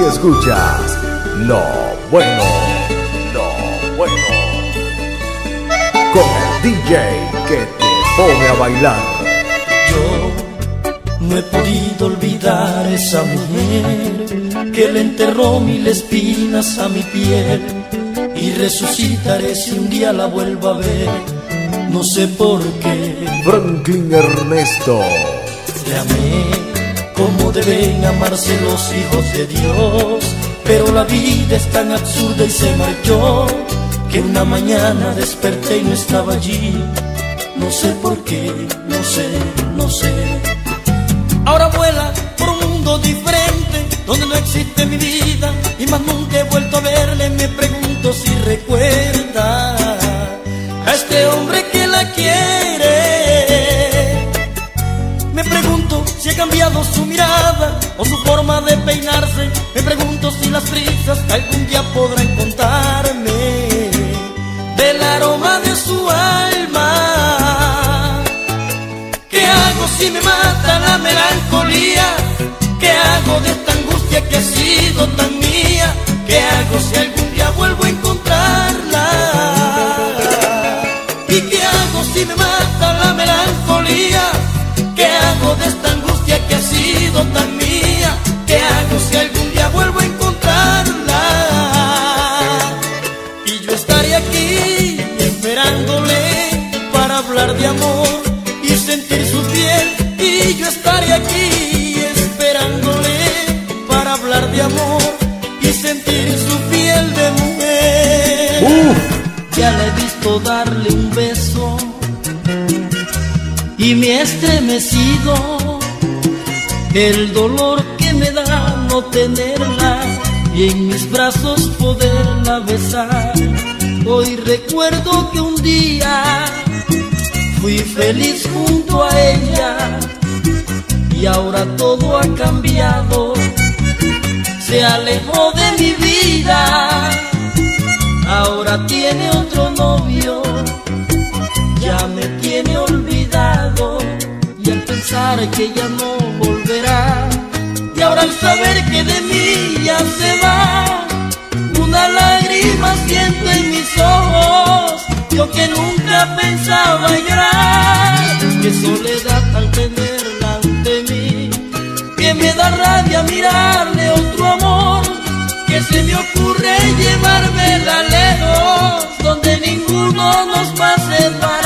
y escuchas lo bueno, lo bueno. Con el DJ que te pone a bailar. Yo no he podido olvidar esa mujer que le enterró mil espinas a mi piel y resucitaré si un día la vuelvo a ver. No sé por qué. Franklin Ernesto. Le amé como deben amarse los hijos de Dios. Pero la vida es tan absurda y se marchó que una mañana desperté y no estaba allí. No sé por qué, no sé, no sé. Ahora vuela por un mundo diferente donde no existe mi vida y más nunca he vuelto a verle. Me pregunto si recuerda a este hombre que la quiere pregunto si cambiado su mirada o su forma de peinarse. Me pregunto si las prisas algún día podrán contarme del aroma de su alma. ¿Qué hago si me mata la melancolía? ¿Qué hago de esta angustia que ha sido tan mía? ¿Qué hago si algún esperándole para hablar de amor y sentir su piel. Y yo estaré aquí esperándole para hablar de amor y sentir su piel de mujer. Ya le he visto darle un beso y me ha estremecido el dolor que me da no tenerla y en mis brazos poderla besar. Hoy recuerdo que un día fui feliz junto a ella y ahora todo ha cambiado. Se alejó de mi vida, ahora tiene otro novio, ya me tiene olvidado y al pensar que ya no volverá y ahora al saber que de mí ya se va que nunca pensaba llorar. Qué soledad al tenerla ante mí que me da rabia mirarle otro amor que se me ocurre llevármela lejos donde ninguno nos va a separar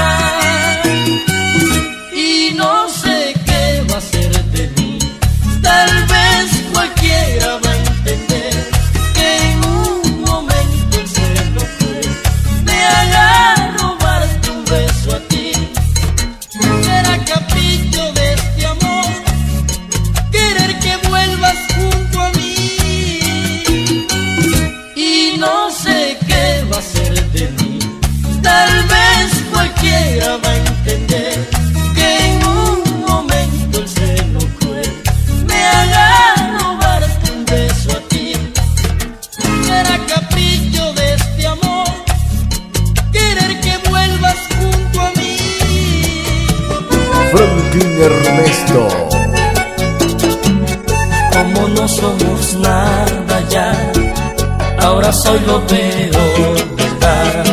soy lo peor, ¿verdad?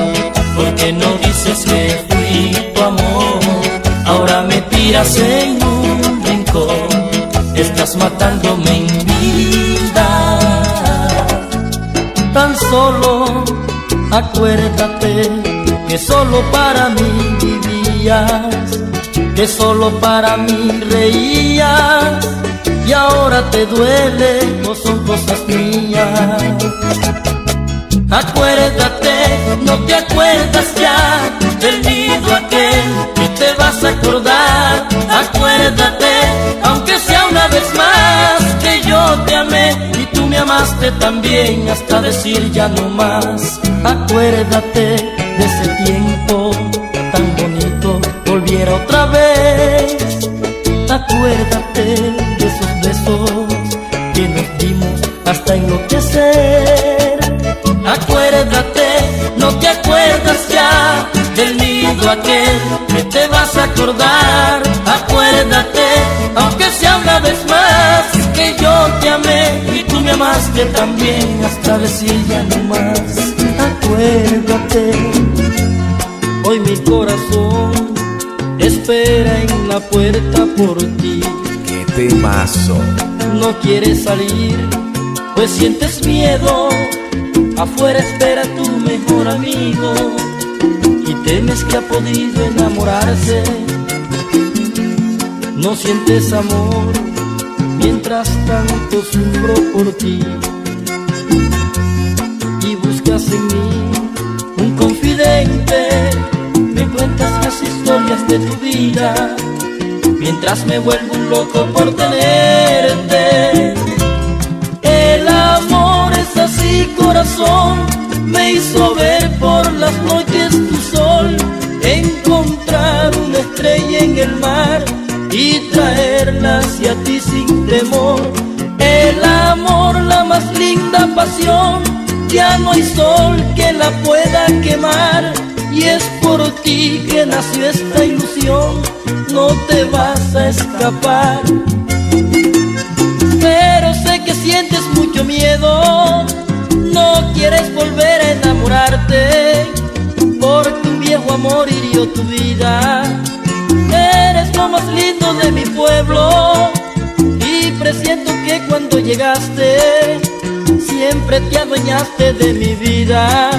Porque no dices que fui tu amor, ahora me tiras en un rincón, estás matándome en vida. Tan solo acuérdate que solo para mí vivías que solo para mí reías y ahora te duele no son cosas mías. Acuérdate, no te acuerdas ya del nido aquel que te vas a acordar. Acuérdate, aunque sea una vez más que yo te amé y tú me amaste también hasta decir ya no más. Acuérdate de ese tiempo tan bonito volviera otra vez. Acuérdate acordar. Acuérdate, aunque sea una vez más, que yo te amé y tú me amaste también hasta decir ya no más. Acuérdate, hoy mi corazón espera en la puerta por ti. ¡Qué temazo! No quieres salir, pues sientes miedo. Afuera espera tu mejor amigo temes que ha podido enamorarse. No sientes amor mientras tanto sufro por ti y buscas en mí un confidente. Me cuentas las historias de tu vida mientras me vuelvo un loco por tenerte. El amor es así, corazón, me hizo ver por las noches estrella en el mar y traerla hacia ti sin temor. El amor, la más linda pasión, ya no hay sol que la pueda quemar. Y es por ti que nació esta ilusión, no te vas a escapar. Pero sé que sientes mucho miedo, no quieres volver a enamorarte, porque un viejo amor hirió tu vida más lindo de mi pueblo y presiento que cuando llegaste siempre te adueñaste de mi vida.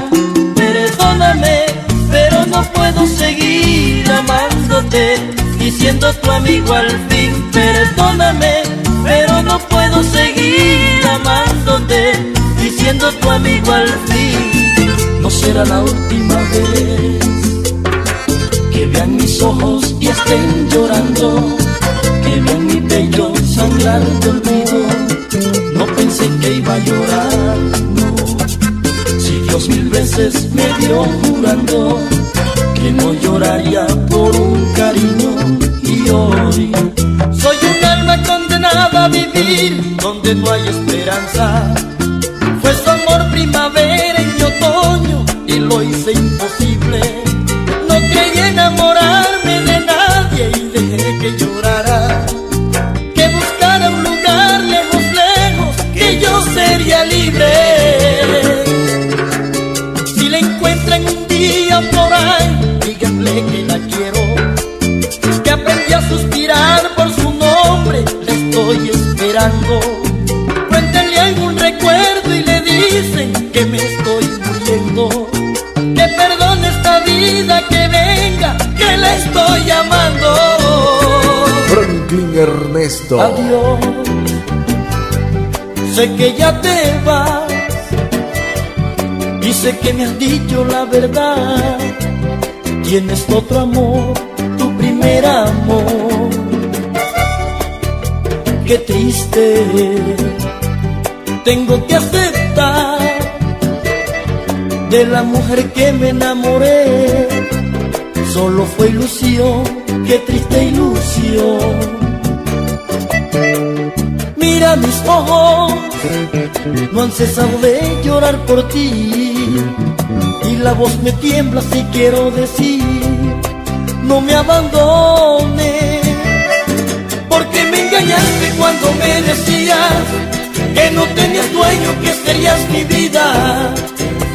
Perdóname, pero no puedo seguir amándote y siendo tu amigo al fin. Perdóname, pero no puedo seguir amándote y siendo tu amigo al fin. No será la última vez que vean mis ojos y estén llorando, que vean mi pecho sangrar de olvido. No pensé que iba a llorar, no. Si Dios mil veces me dio jurando que no lloraría por un cariño y hoy soy un alma condenada a vivir donde no hay esperanza. Fue su amor primavera mi otoño y lo hice que me estoy muriendo, que perdone esta vida que venga, que la estoy llamando. Franklin Ernesto. Adiós, sé que ya te vas y sé que me has dicho la verdad. Tienes otro amor, tu primer amor. Qué triste, tengo que aceptar de la mujer que me enamoré. Solo fue ilusión, qué triste ilusión. Mira mis ojos, no han cesado de llorar por ti. Y la voz me tiembla si quiero decir, no me abandones. Porque me engañaste cuando me decías que no tenías dueño, que serías mi vida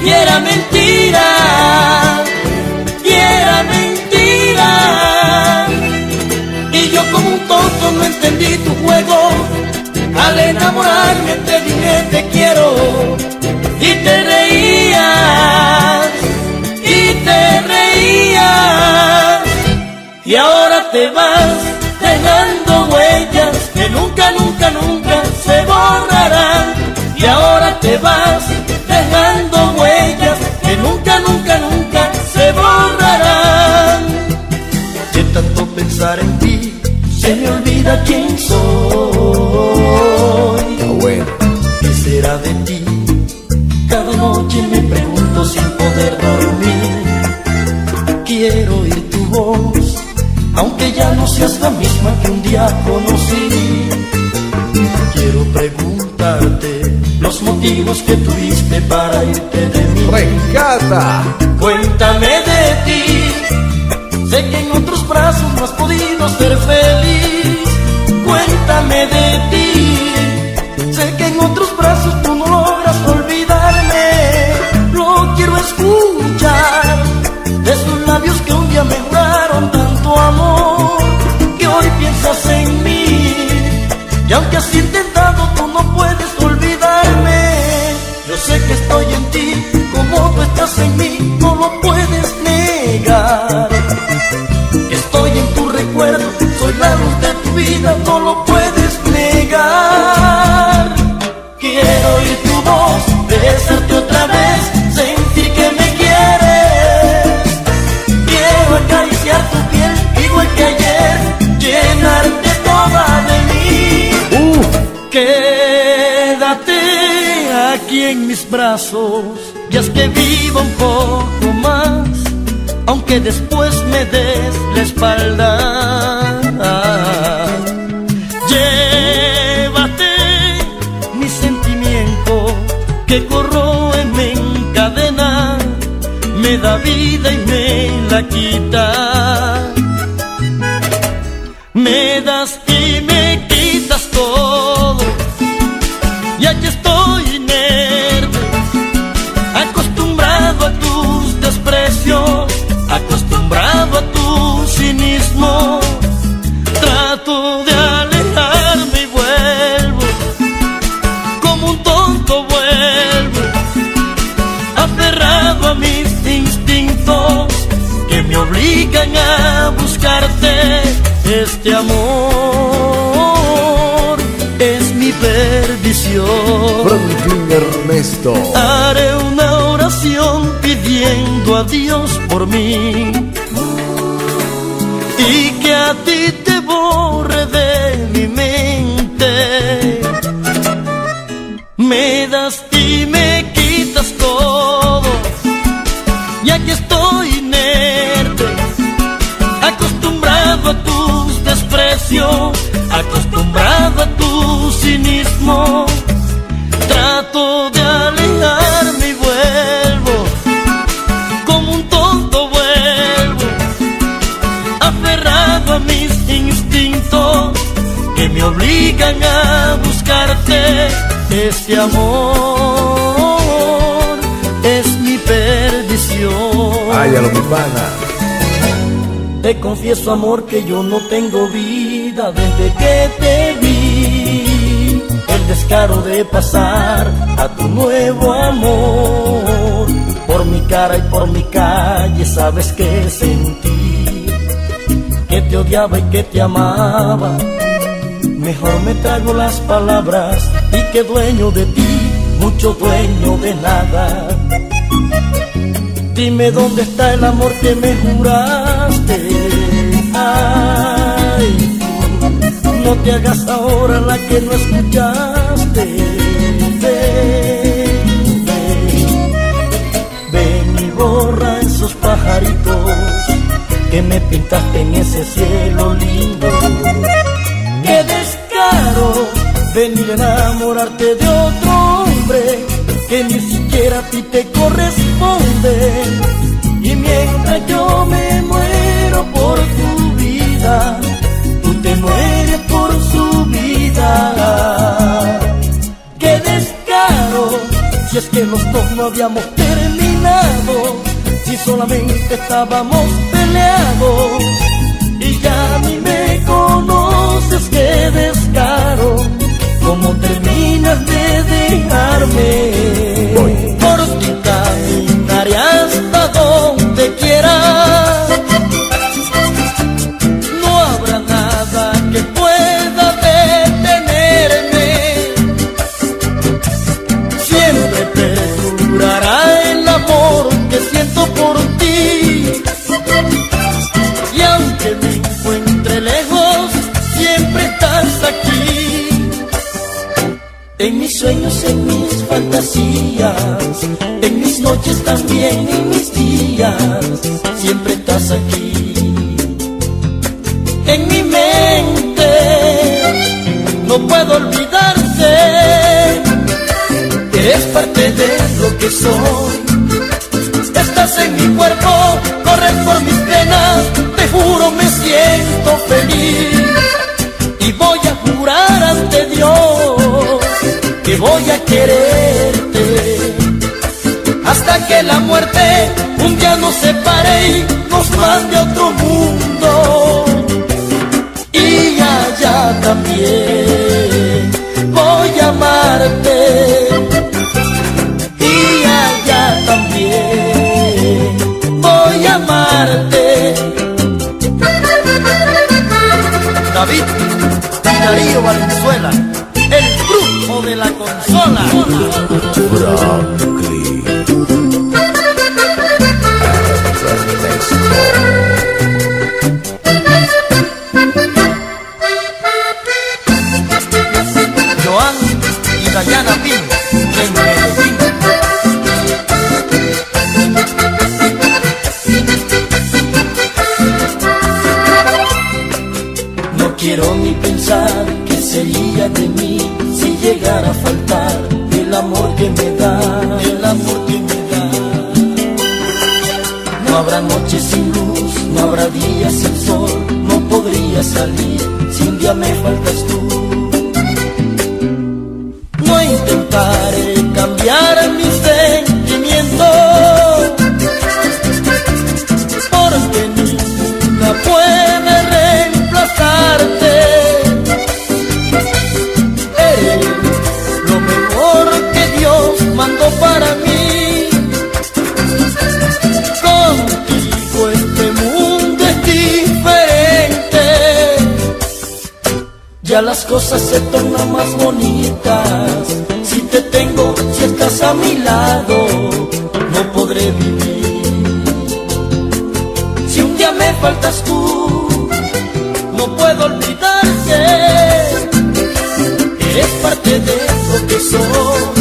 y era mentira, y era mentira. Y yo como un tonto no entendí tu juego, al enamorarme te dije te quiero, y te reías, y te reías, y ahora te vas dejando huellas que nunca, nunca, nunca se borrarán, y ahora te vas dejando pensar en ti, se me olvida quién soy. bueno. ¿Qué será de ti? Cada noche me pregunto sin poder dormir. Quiero oír tu voz, aunque ya no seas la misma que un día conocí. Quiero preguntarte los motivos que tuviste para irte de mí. Rescata. Cuéntame de ti. Sé que en otros brazos en mí, no lo puedes negar. Estoy en tu recuerdo, soy la luz de tu vida, no lo puedes negar. Quiero oír tu voz, besarte otra vez, sentir que me quieres. Quiero acariciar tu piel, igual que ayer, llenarte toda de mí. Quédate aquí en mis brazos, que viva un poco más, aunque después me des la espalda. Llévate mi sentimiento que corro en me encadena, me da vida y me la quita. Me das Este amor es mi perdición. Franklin Ernesto. Haré una oración pidiendo a Dios por mí y que a ti te borre de mi mente. Me das y me quitas todo y aquí estoy inerte, acostumbrado a tus acostumbrado a tu cinismo. Trato de alejarme y vuelvo, como un tonto vuelvo, aferrado a mis instintos que me obligan a buscarte. Este amor es mi perdición. Ay, a lo mi pana. Te confieso amor que yo no tengo vida desde que te vi. El descaro de pasar a tu nuevo amor. Por mi cara y por mi calle sabes que sentí. Que te odiaba y que te amaba. Mejor me trago las palabras y que dueño de ti, mucho dueño de nada. Dime dónde está el amor que me juraste. Tú, no te hagas ahora la que no escuchaste. Ven, ven, ven y borra esos pajaritos que me pintaste en ese cielo lindo. ¡Qué descaro! Venir a enamorarte de otro hombre que ni siquiera a ti te corresponde. Y mientras yo me muero por tu vida, tú te mueres ¡Qué descaro! Si es que los dos no habíamos terminado, si solamente estábamos peleados y ya ni me conoces, qué descaro, cómo terminas de dejarme. En mis fantasías, en mis noches también, en mis días, siempre estás aquí. En mi mente no puedo olvidarte, eres parte de lo que soy. Estás en mi cuerpo, corres por mis venas, te juro me siento feliz. que voy a quererte hasta que la muerte un día nos separe y nos mande a otro mundo. Y allá también voy a amarte. Y allá también voy a amarte. David Darío Valenzuela la consola. Bravo. maldas tú. las cosas se tornan más bonitas. Si te tengo, si estás a mi lado, no podré vivir. Si un día me faltas tú, no puedo olvidarte. Eres parte de lo que soy.